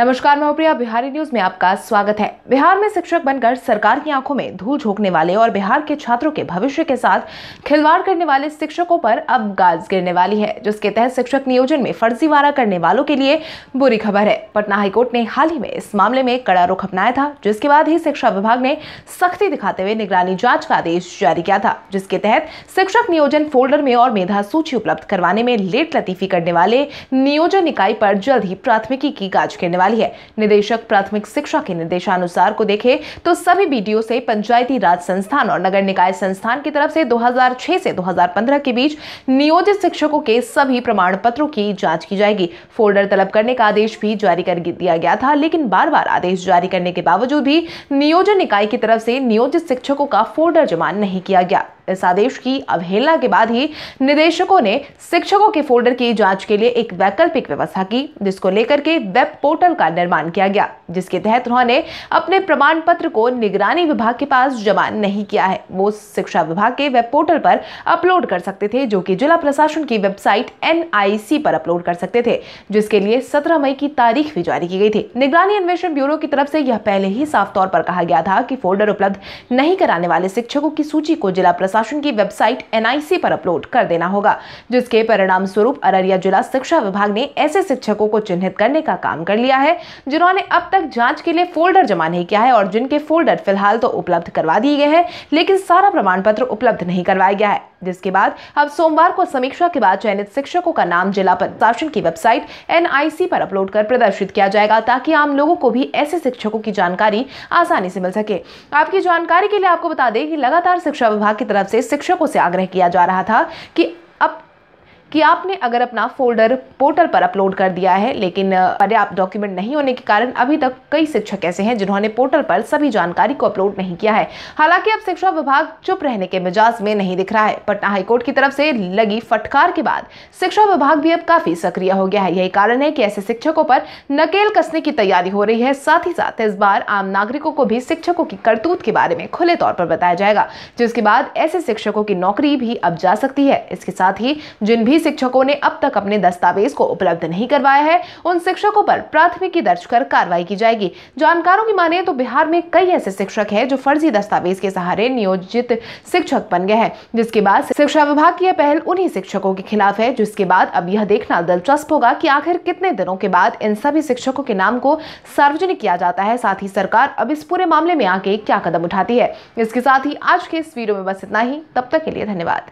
नमस्कार, मैं प्रिया। बिहारी न्यूज़ में आपका स्वागत है। बिहार में शिक्षक बनकर सरकार की आँखों में धूल झोंकने वाले और बिहार के छात्रों के भविष्य के साथ खिलवाड़ करने वाले शिक्षकों पर अब गाज गिरने वाली है, जिसके तहत शिक्षक नियोजन में फर्जीवाड़ा करने वालों के लिए बुरी खबर है। पटना हाईकोर्ट ने हाल ही में इस मामले में कड़ा रुख अपनाया था, जिसके बाद ही शिक्षा विभाग ने सख्ती दिखाते हुए निगरानी जाँच का आदेश जारी किया था, जिसके तहत शिक्षक नियोजन फोल्डर में और मेधा सूची उपलब्ध करवाने में लेट लतीफी करने वाले नियोजन इकाई पर जल्द ही प्राथमिकी की गाज करने वाली वाली है। निदेशक प्राथमिक शिक्षा के निर्देशानुसार को देखे तो सभी बीडीओ से पंचायती राज संस्थान और नगर निकाय संस्थान की तरफ़ से 2006 से 2015 के बीच नियोजित शिक्षकों के सभी प्रमाण पत्रों की जाँच की जाएगी। फोल्डर तलब करने का आदेश भी जारी कर दिया गया था, लेकिन बार बार आदेश जारी करने के बावजूद भी नियोजन इकाई की तरफ़ से नियोजित शिक्षकों का फोल्डर जमा नहीं किया गया। इस आदेश की अवहेलना के बाद ही निदेशकों ने शिक्षकों के फोल्डर की जाँच के लिए एक वैकल्पिक व्यवस्था की, जिसको लेकर के वेब पोर्टल का निर्माण किया गया, जिसके तहत उन्होंने अपने प्रमाण पत्र को निगरानी विभाग के पास जमा नहीं किया है। वो शिक्षा विभाग के वेब पोर्टल पर अपलोड कर सकते थे, जो कि जिला प्रशासन की वेबसाइट NIC पर अपलोड कर सकते थे, जिसके लिए सत्रह मई की तारीख भी जारी की गई थी। निगरानी अन्वेषण ब्यूरो की तरफ़ से यह पहले ही साफ़ तौर पर कहा गया था कि फोल्डर उपलब्ध नहीं कराने वाले शिक्षकों की सूची को जिला प्रशासन की वेबसाइट एनआईसी पर अपलोड कर देना होगा, जिसके परिणाम स्वरूप अररिया जिला शिक्षा विभाग ने ऐसे शिक्षकों को चिन्हित करने का काम कर लिया है, जिन्होंने अब तक जाँच के लिए फोल्डर जमा नहीं किया है और जिनके फोल्डर फ़िलहाल तो उपलब्ध करवा दिए गए हैं, लेकिन सारा प्रमाण पत्र उपलब्ध नहीं करवाया गया है। जिसके बाद अब सोमवार को समीक्षा के बाद चयनित शिक्षकों का नाम जिला प्रशासन की वेबसाइट एनआईसी पर अपलोड कर प्रदर्शित किया जाएगा, ताकि आम लोगों को भी ऐसे शिक्षकों की जानकारी आसानी से मिल सके। आपकी जानकारी के लिए आपको बता दें कि लगातार शिक्षा विभाग की तरफ़ से शिक्षकों से आग्रह किया जा रहा था कि अब कि आपने अगर अपना फोल्डर पोर्टल पर अपलोड कर दिया है, लेकिन पर्याप्त डॉक्यूमेंट नहीं होने के कारण अभी तक कई शिक्षक ऐसे हैं जिन्होंने पोर्टल पर सभी जानकारी को अपलोड नहीं किया है। हालाँकि अब शिक्षा विभाग चुप रहने के मिजाज में नहीं दिख रहा है। पटना हाईकोर्ट की तरफ़ से लगी फटकार के बाद शिक्षा विभाग भी अब काफ़ी सक्रिय हो गया है। यही कारण है कि ऐसे शिक्षकों पर नकेल कसने की तैयारी हो रही है। साथ ही साथ इस बार आम नागरिकों को भी शिक्षकों की करतूत के बारे में खुले तौर पर बताया जाएगा, जिसके बाद ऐसे शिक्षकों की नौकरी भी अब जा सकती है। इसके साथ ही जिन भी शिक्षकों ने अब तक अपने दस्तावेज़ को उपलब्ध नहीं करवाया है। उन शिक्षकों पर प्राथमिकी दर्ज कर कार्रवाई की जाएगी। जानकारों की माने तो बिहार में कई ऐसे शिक्षक है जो फर्जी दस्तावेज़ के सहारे नियोजित शिक्षक बन गए हैं, जिसके बाद शिक्षा विभाग की यह पहल उन्हीं शिक्षकों के खिलाफ है, जिसके बाद अब यह देखना दिलचस्प होगा कि आखिर कितने दिनों के बाद इन सभी शिक्षकों के नाम को सार्वजनिक किया जाता है। साथ ही सरकार अब इस पूरे मामले में आके क्या कदम उठाती है। इसके साथ ही आज के इस वीडियो में बस इतना ही। तब तक के लिए धन्यवाद।